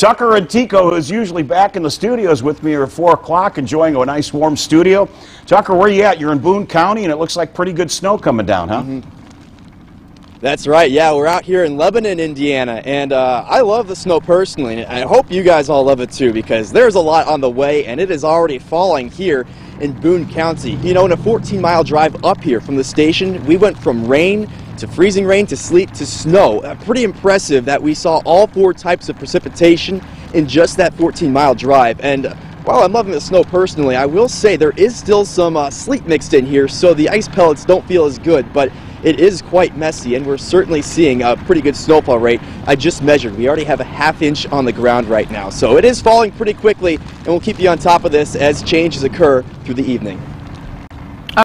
Tucker Antico, who's usually back in the studios with me, at 4 o'clock enjoying a nice warm studio. Tucker, where are you at? You're in Boone County, and it looks like pretty good snow coming down, huh? Mm -hmm. That's right. Yeah, we're out here in Lebanon, Indiana, and uh, I love the snow personally. I hope you guys all love it too because there's a lot on the way, and it is already falling here in Boone County. You know, in a 14-mile drive up here from the station, we went from rain to freezing rain to sleet to snow. Uh, pretty impressive that we saw all four types of precipitation in just that 14 mile drive. And uh, while I'm loving the snow personally, I will say there is still some uh, sleet mixed in here, so the ice pellets don't feel as good, but it is quite messy, and we're certainly seeing a pretty good snowfall rate. I just measured. We already have a half inch on the ground right now, so it is falling pretty quickly, and we'll keep you on top of this as changes occur through the evening.